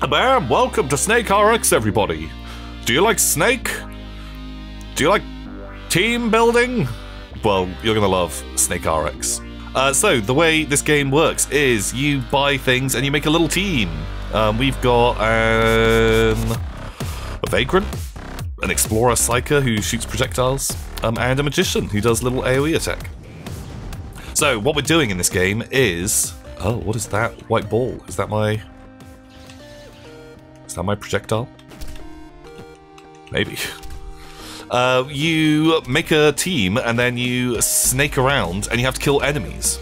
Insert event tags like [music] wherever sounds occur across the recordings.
Bam! Welcome to SNKRX, everybody. Do you like Snake? Do you like team building? Well, you're gonna love SNKRX. Uh, so the way this game works is you buy things and you make a little team. Um, we've got um, a vagrant, an explorer psyker who shoots projectiles, um, and a magician who does little AoE attack. So what we're doing in this game is oh, what is that white ball? Is that my is that my projectile? Maybe. Uh, you make a team and then you snake around and you have to kill enemies.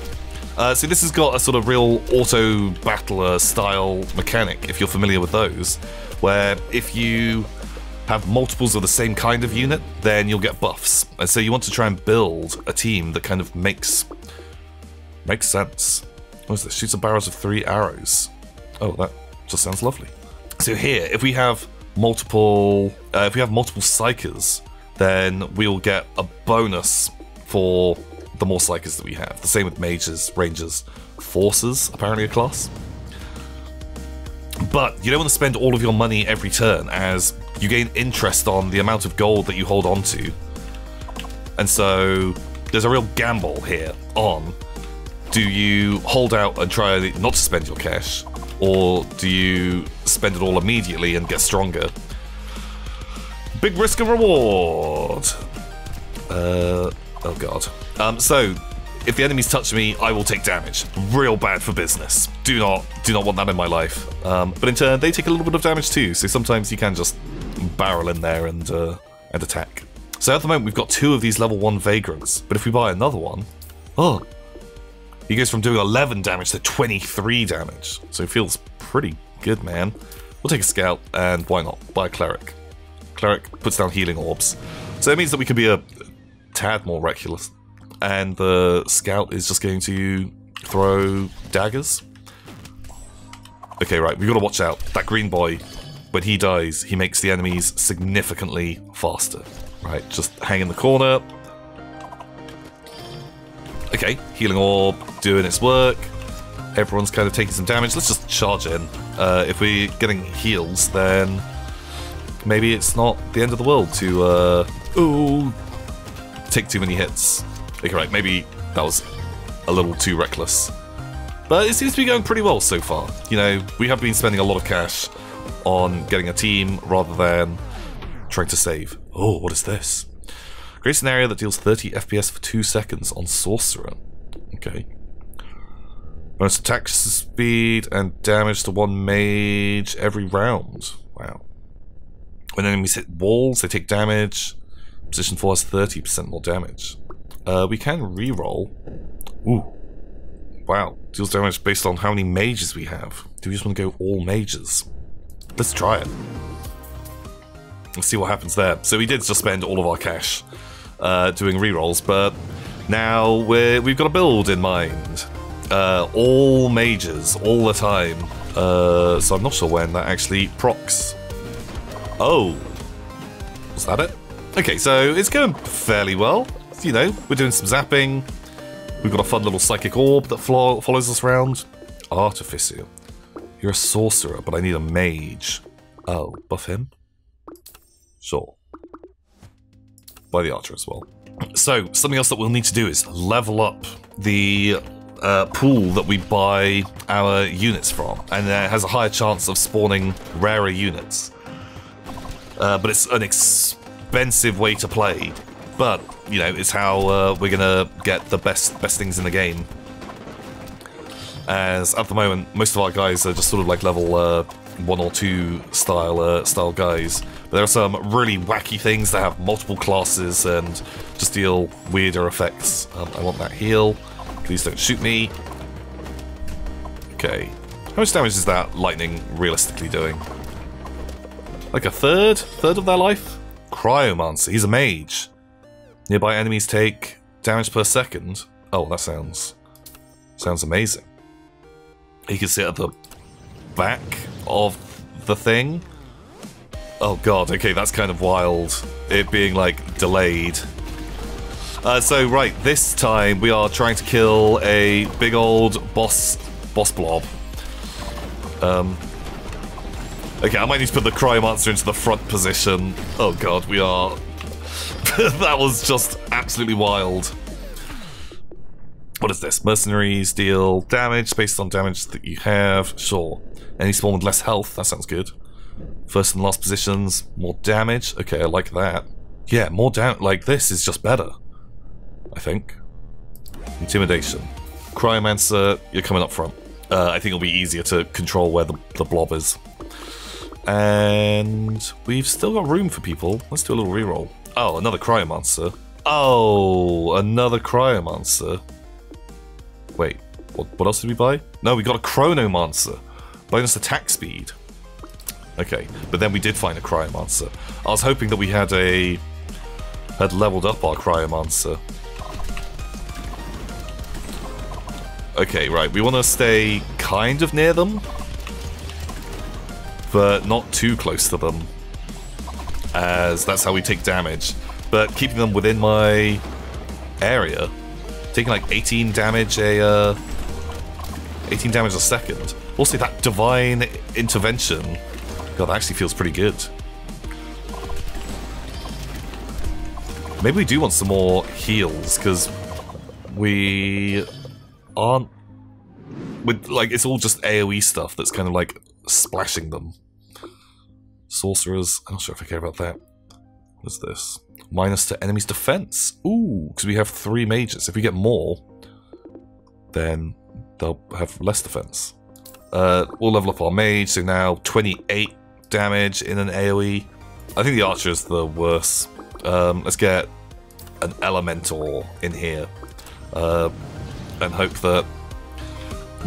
Uh, so this has got a sort of real auto battler style mechanic, if you're familiar with those, where if you have multiples of the same kind of unit, then you'll get buffs. And so you want to try and build a team that kind of makes makes sense. What is this? Shoots a barrels of three arrows. Oh, that just sounds lovely. So here, if we have multiple, uh, if we have multiple psykers, then we'll get a bonus for the more psykers that we have. The same with mages, rangers, forcers, apparently a class. But you don't want to spend all of your money every turn, as you gain interest on the amount of gold that you hold on to. And so there's a real gamble here on do you hold out and try not to spend your cash, or do you spend it all immediately and get stronger? Big risk and reward. Uh, oh god. Um, so if the enemies touch me, I will take damage. Real bad for business. Do not, do not want that in my life. Um, but in turn, they take a little bit of damage too. So sometimes you can just barrel in there and uh, and attack. So at the moment, we've got two of these level one vagrants. But if we buy another one, oh, he goes from doing 11 damage to 23 damage. So it feels pretty good, man. We'll take a scout, and why not? Buy a cleric. Cleric puts down healing orbs. So that means that we can be a tad more reckless. And the scout is just going to throw daggers. Okay, right, we've got to watch out. That green boy, when he dies, he makes the enemies significantly faster. Right, just hang in the corner, Okay, healing orb doing its work. Everyone's kind of taking some damage. Let's just charge in. Uh, if we're getting heals, then maybe it's not the end of the world to, uh, ooh, take too many hits. Okay, right, maybe that was a little too reckless. But it seems to be going pretty well so far. You know, we have been spending a lot of cash on getting a team rather than trying to save. Oh, what is this? Create scenario that deals 30 FPS for 2 seconds on Sorcerer. Okay. Bonus attack speed and damage to one mage every round. Wow. When enemies hit walls, they take damage. Position 4 has 30% more damage. Uh, we can reroll. Ooh. Wow. Deals damage based on how many mages we have. Do we just want to go all mages? Let's try it. Let's see what happens there. So we did just spend all of our cash uh, doing rerolls, but now we're, we've got a build in mind. Uh, all mages, all the time. Uh, so I'm not sure when that actually procs. Oh. Was that it? Okay, so it's going fairly well. You know, we're doing some zapping. We've got a fun little psychic orb that follows us around. Artificer. You're a sorcerer, but I need a mage. Oh, buff him? Sure by the archer as well. So, something else that we'll need to do is level up the uh, pool that we buy our units from, and it has a higher chance of spawning rarer units. Uh, but it's an expensive way to play. But you know, it's how uh, we're gonna get the best best things in the game. As at the moment, most of our guys are just sort of like level uh, one or two style uh, style guys. There are some really wacky things that have multiple classes and just deal weirder effects. Um, I want that heal. Please don't shoot me. Okay. How much damage is that lightning realistically doing? Like a third? Third of their life? Cryomancer. He's a mage. Nearby enemies take damage per second. Oh, that sounds... Sounds amazing. He can sit at the back of the thing. Oh god, okay, that's kind of wild. It being, like, delayed. Uh, so, right, this time we are trying to kill a big old boss boss blob. Um, Okay, I might need to put the Cryomancer into the front position. Oh god, we are... [laughs] that was just absolutely wild. What is this? Mercenaries deal damage based on damage that you have. Sure. Any spawn with less health, that sounds good. First and last positions, more damage. Okay, I like that. Yeah, more damage. Like, this is just better. I think. Intimidation. Cryomancer, you're coming up front. Uh, I think it'll be easier to control where the, the blob is. And we've still got room for people. Let's do a little reroll. Oh, another Cryomancer. Oh, another Cryomancer. Wait, what, what else did we buy? No, we got a Chronomancer. Bonus attack speed. Okay, but then we did find a Cryomancer. I was hoping that we had a... had leveled up our Cryomancer. Okay, right, we want to stay kind of near them, but not too close to them, as that's how we take damage. But keeping them within my area, taking like 18 damage a, uh, 18 damage a second. Also, that divine intervention, God, that actually feels pretty good. Maybe we do want some more heals, because we aren't with like it's all just AoE stuff that's kind of like splashing them. Sorcerers, I'm not sure if I care about that. What is this? Minus to enemy's defense. Ooh, because we have three mages. If we get more, then they'll have less defense. Uh, we'll level up our mage, so now 28 damage in an AoE. I think the archer is the worst. Um, let's get an elemental in here. Uh, and hope that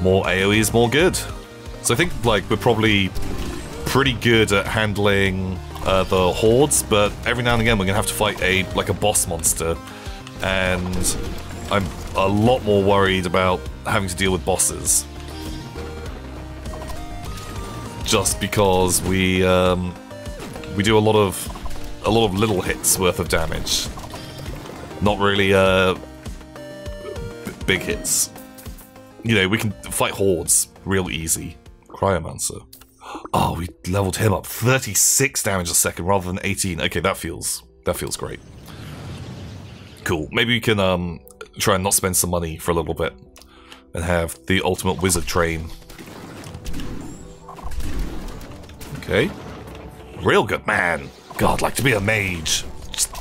more AoE is more good. So I think like we're probably pretty good at handling uh, the hordes, but every now and again we're gonna have to fight a like a boss monster, and I'm a lot more worried about having to deal with bosses. Just because we um, we do a lot of a lot of little hits worth of damage, not really uh, big hits. You know, we can fight hordes real easy. Cryomancer. Oh, we leveled him up. 36 damage a second rather than 18. Okay, that feels that feels great. Cool. Maybe we can um try and not spend some money for a little bit and have the ultimate wizard train. Okay. Real good man. God, like to be a mage. Just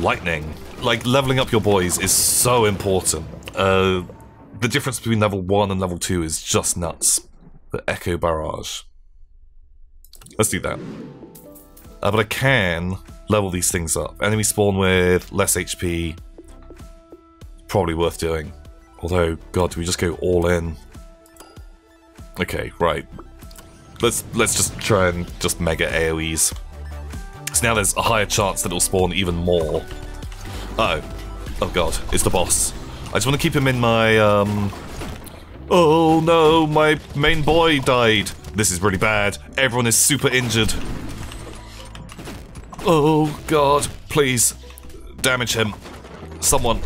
lightning. Like leveling up your boys is so important. Uh the difference between level 1 and level 2 is just nuts. The Echo Barrage. Let's do that. Uh, but I can level these things up. Enemy spawn with less HP. Probably worth doing. Although, god, do we just go all in? Okay, right. Let's let's just try and just mega AoEs. So now there's a higher chance that it'll spawn even more. Oh. Oh god, it's the boss. I just want to keep him in my, um... Oh no, my main boy died. This is really bad. Everyone is super injured. Oh god, please. Damage him. Someone.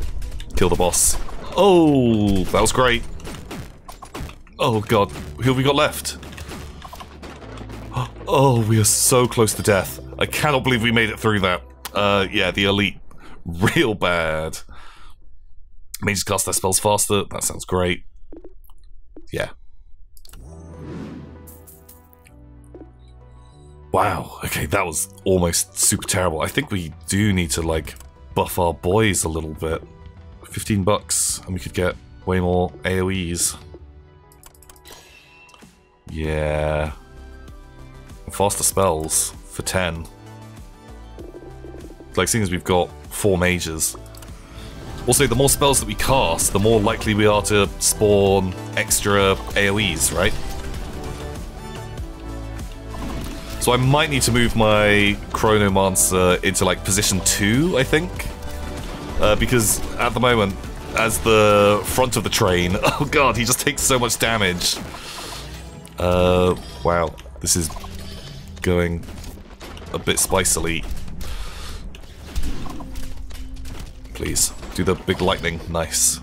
Kill the boss. Oh, that was great. Oh god, who have we got left? Oh, we are so close to death. I cannot believe we made it through that. Uh, yeah, the elite. [laughs] Real bad. Mages cast their spells faster. That sounds great. Yeah. Wow. Okay, that was almost super terrible. I think we do need to, like, buff our boys a little bit. 15 bucks, and we could get way more AoEs. Yeah. Faster spells for 10. Like, seeing as we've got four mages, also, the more spells that we cast, the more likely we are to spawn extra AoEs, right? So I might need to move my Chronomancer into like position 2, I think. Uh, because at the moment, as the front of the train, [laughs] oh god, he just takes so much damage. Uh, wow, this is going a bit spicily. Please. Do the big lightning. Nice.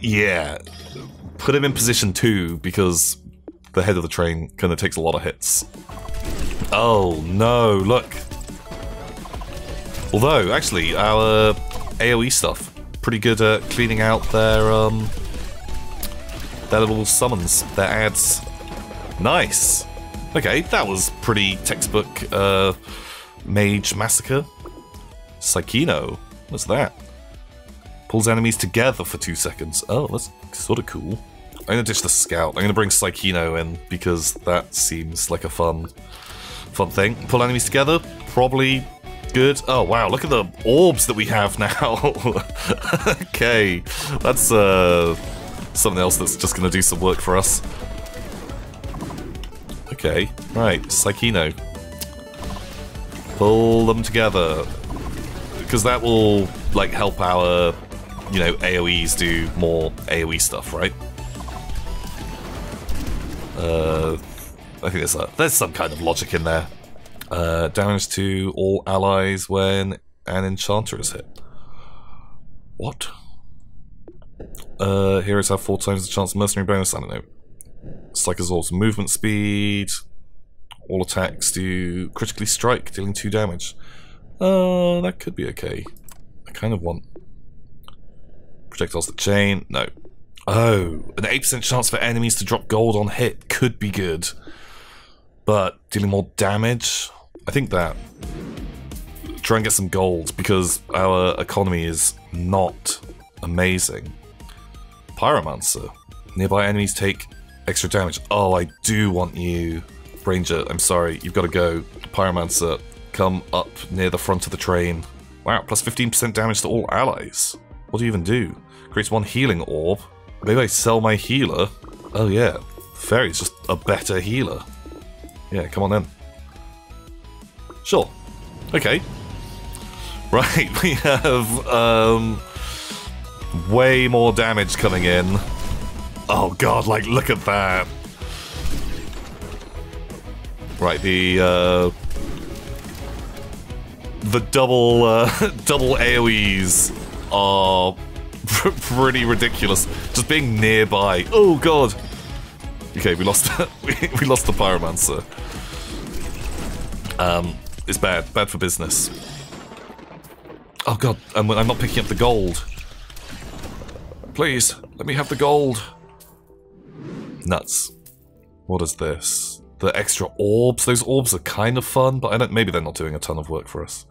Yeah. Put him in position two because the head of the train kind of takes a lot of hits. Oh no, look. Although, actually, our AoE stuff, pretty good at cleaning out their, um, their little summons, their ads. Nice! Okay, that was pretty textbook, uh, Mage Massacre. Psykino. What's that? Pulls enemies together for two seconds. Oh, that's sort of cool. I'm gonna ditch the scout. I'm gonna bring Psykino in because that seems like a fun, fun thing. Pull enemies together, probably good. Oh wow, look at the orbs that we have now. [laughs] okay, that's uh, something else that's just gonna do some work for us. Okay, right, Psykino. Pull them together. Because that will, like, help our, you know, AoEs do more AoE stuff, right? Uh, I think there's, a, there's some kind of logic in there. Uh, damage to all allies when an enchanter is hit. What? Uh, heroes have four times the chance of mercenary bonus, I don't know. Also movement speed. All attacks do critically strike, dealing two damage. Uh, that could be okay. I kind of want projectiles that chain. No. Oh, an 8% chance for enemies to drop gold on hit could be good. But dealing more damage? I think that. Try and get some gold because our economy is not amazing. Pyromancer. Nearby enemies take extra damage. Oh, I do want you. Ranger, I'm sorry, you've got to go. Pyromancer, come up near the front of the train. Wow, plus 15% damage to all allies. What do you even do? Creates one healing orb. Maybe I sell my healer. Oh yeah, Fairy's just a better healer. Yeah, come on then. Sure. Okay. [laughs] Right, we have um, way more damage coming in. Oh god, like look at that. Right, the uh, the double uh, [laughs] double AOE's are [laughs] pretty ridiculous. Just being nearby. Oh god. Okay, we lost [laughs] we, we lost the pyromancer. Um, it's bad, bad for business. Oh god, I'm, I'm not picking up the gold. Please, let me have the gold. Nuts. What is this? The extra orbs? Those orbs are kind of fun, but I don't. maybe they're not doing a ton of work for us.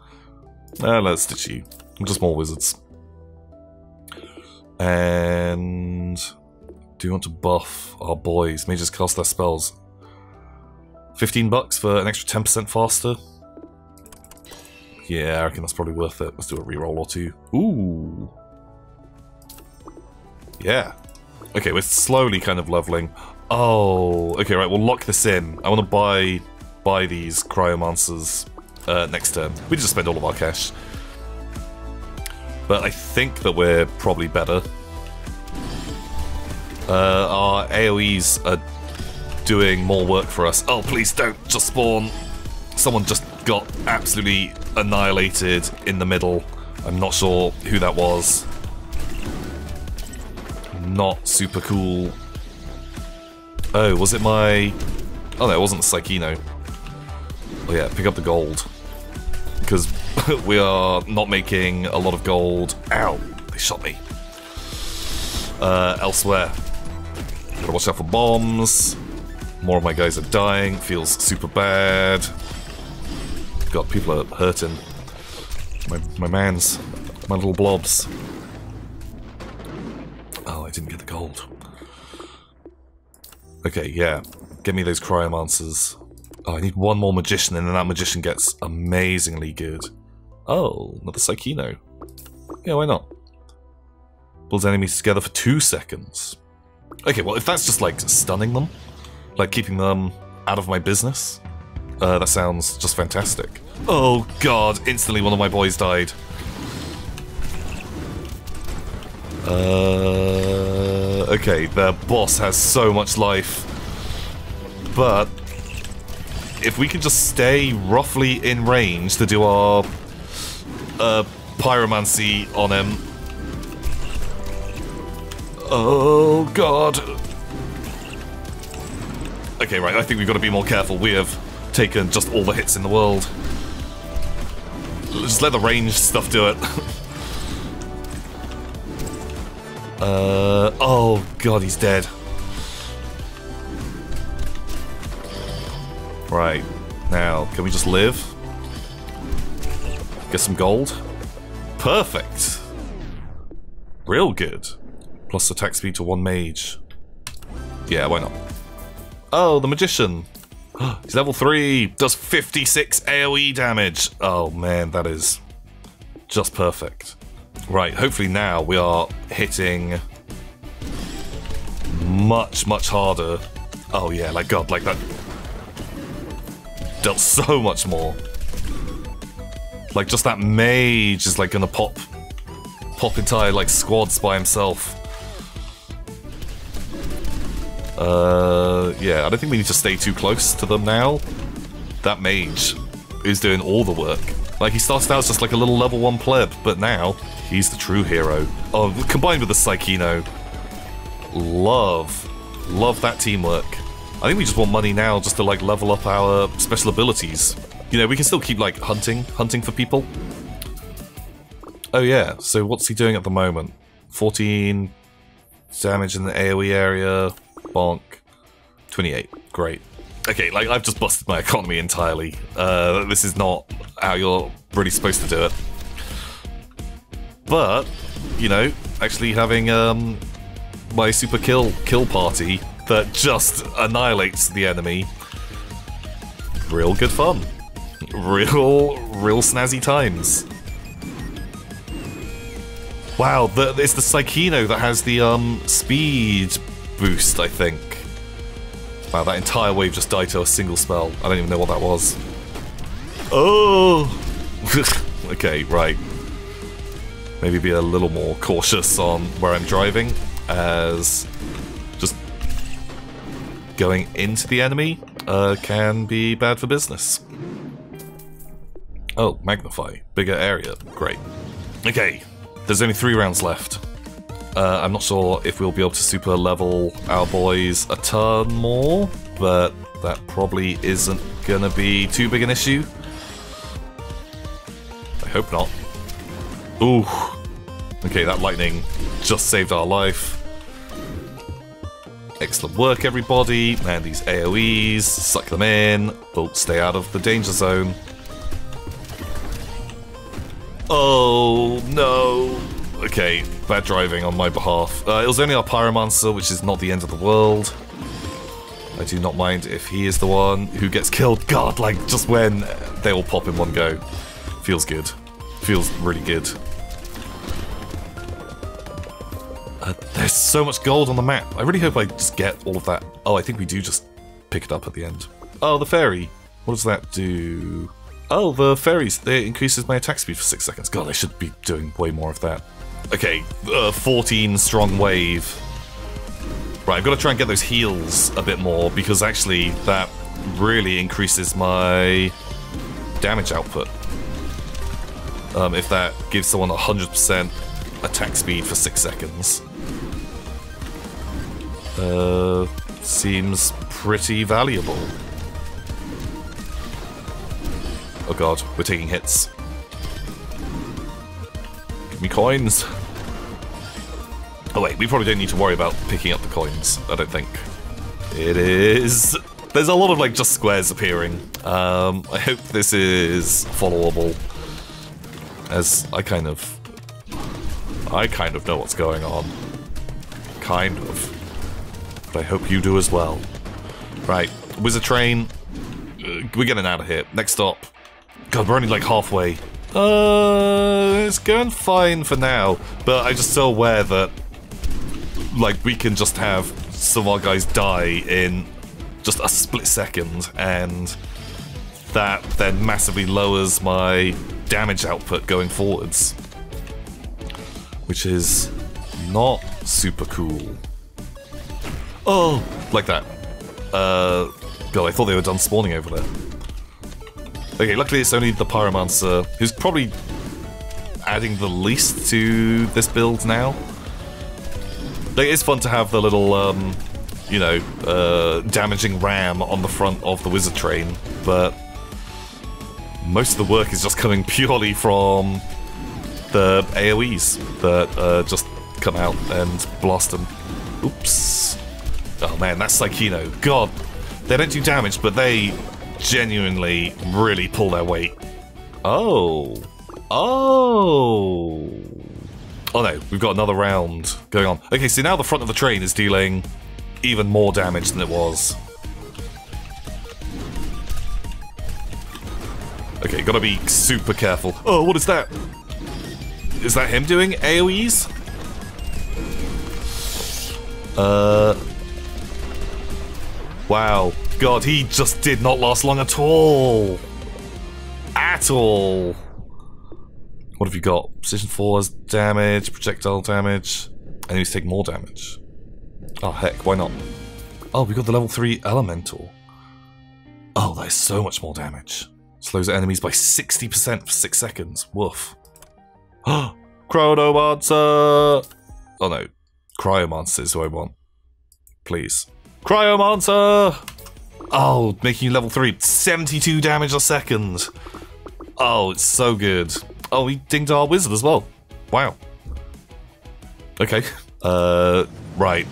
Uh, let's ditch you. I'm just more wizards. And... Do you want to buff our boys? May just cast their spells. 15 bucks for an extra 10% faster? Yeah, I reckon that's probably worth it. Let's do a reroll or two. Ooh. Yeah. Okay, we're slowly kind of leveling. Oh, okay, right, we'll lock this in. I want to buy buy these cryomancers uh, next turn. We just spend all of our cash. But I think that we're probably better. Uh, our AoEs are doing more work for us. Oh, please don't just spawn. Someone just got absolutely annihilated in the middle. I'm not sure who that was. Not super cool. Oh, was it my... Oh no, it wasn't the Psykino. Oh yeah, pick up the gold. Because [laughs] we are not making a lot of gold. Ow, they shot me. Uh, elsewhere. Gotta watch out for bombs. More of my guys are dying. Feels super bad. God, people are hurting. My, my mans. My little blobs. I didn't get the gold. Okay, yeah. Give me those cryomancers. Oh, I need one more magician, and then that magician gets amazingly good. Oh, another Psykino. Yeah, why not? Pulls enemies together for two seconds. Okay, well, if that's just, like, stunning them, like keeping them out of my business, uh, that sounds just fantastic. Oh, God, instantly one of my boys died. Uh, okay, the boss has so much life. But if we can just stay roughly in range to do our uh, pyromancy on him. Oh god. Okay, right, I think we've got to be more careful. We have taken just all the hits in the world. Just let the range stuff do it. [laughs] uh, oh god, he's dead. Right, now, can we just live? Get some gold? Perfect! Real good. Plus attack speed to one mage. Yeah, why not? Oh, the magician. [gasps] He's level 3. Does 56 AoE damage. Oh man, that is just perfect. Right, hopefully now we are hitting much, much harder. Oh yeah, like god, like that. Dealt so much more. Like just that mage is like gonna pop pop entire like squads by himself. Uh, yeah, I don't think we need to stay too close to them now. That mage is doing all the work. Like, he started out as just like a little level 1 pleb, but now he's the true hero. Oh, combined with the Psykino. Love, love that teamwork. I think we just want money now just to like level up our special abilities. You know, we can still keep like hunting, hunting for people. Oh yeah, so what's he doing at the moment? 14 damage in the AoE area, Bonk. 28. Great. Okay, like, I've just busted my economy entirely. Uh, this is not how you're really supposed to do it. But, you know, actually having um, my super kill kill party that just annihilates the enemy, real good fun. Real, real snazzy times. Wow, the, it's the Psykino that has the um, speed boost, I think. Wow, that entire wave just died to a single spell. I don't even know what that was. Oh! [laughs] okay, right. Maybe be a little more cautious on where I'm driving, as just going into the enemy uh, can be bad for business. Oh, magnify. Bigger area. Great. Okay, there's only three rounds left. Uh, I'm not sure if we'll be able to super level our boys a turn more, but that probably isn't gonna be too big an issue. I hope not. Ooh. Okay, that lightning just saved our life. Excellent work, everybody. Man, these AoEs, suck them in. But stay out of the danger zone. Oh, no. Okay, bad driving on my behalf. Uh, it was only our Pyromancer, which is not the end of the world. I do not mind if he is the one who gets killed. God, like, just when they all pop in one go. Feels good. Feels really good. Uh, there's so much gold on the map. I really hope I just get all of that. Oh, I think we do just pick it up at the end. Oh, the fairy. What does that do? Oh, the fairies. It increases my attack speed for six seconds. God, I should be doing way more of that. Okay, uh, 14 strong wave. Right, I've got to try and get those heals a bit more because actually that really increases my damage output. Um, if that gives someone 100% attack speed for 6 seconds. Uh, seems pretty valuable. Oh god, we're taking hits. Give me coins. Oh wait, we probably don't need to worry about picking up the coins, I don't think. It is... There's a lot of like just squares appearing. Um, I hope this is followable. As I kind of... I kind of know what's going on. Kind of. But I hope you do as well. Right, Wizard Train. Uh, we're getting out of here. Next stop. God, we're only like halfway. Uh, it's going fine for now, but I'm just so aware that, like, we can just have some of our guys die in just a split second, and that then massively lowers my damage output going forwards. Which is not super cool. Oh, like that. Uh, God, I thought they were done spawning over there. Okay, luckily it's only the Pyromancer, who's probably adding the least to this build now. It's fun to have the little um, you know, uh, damaging ram on the front of the wizard train, but most of the work is just coming [laughs] purely from the AoEs that uh, just come out and blast them. Oops. Oh man, that's Psykino. God, they don't do damage, but they genuinely really pull their weight. Oh. Oh. Oh no, we've got another round going on. Okay, so now the front of the train is dealing even more damage than it was. Okay, gotta be super careful. Oh, what is that? Is that him doing AoEs? Uh. Wow. God, he just did not last long at all. At all. What have you got? Position 4 has damage, projectile damage. Enemies take more damage. Oh, heck, why not? Oh, we got the level 3 Elemental. Oh, that is so much more damage. Slows enemies by 60% for 6 seconds. Woof. [gasps] Chronomancer! Oh no. Cryomancer is who I want. Please. Cryomancer! Oh, making you level 3. 72 damage a second. Oh, it's so good. Oh, he dinged our wizard as well. Wow. Okay. [laughs] Uh, right.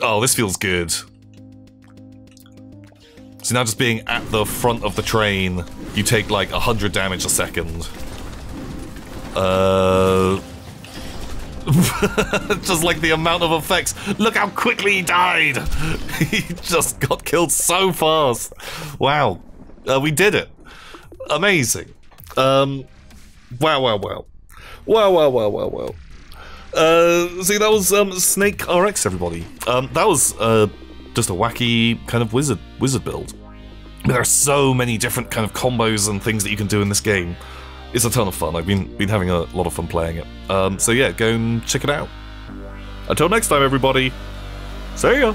Oh, this feels good. So now just being at the front of the train, you take like 100 damage a second. Uh... [laughs] just like the amount of effects. Look how quickly he died! [laughs] he just got killed so fast. Wow. Uh, we did it. Amazing. Um, wow, wow, wow. Wow, wow, wow, wow, wow. Uh, see, that was um, SNKRX, everybody. Um, that was uh, just a wacky kind of wizard wizard build. There are so many different kind of combos and things that you can do in this game. It's a ton of fun. I've been been having a lot of fun playing it. Um, so yeah, go and check it out. Until next time, everybody. See ya.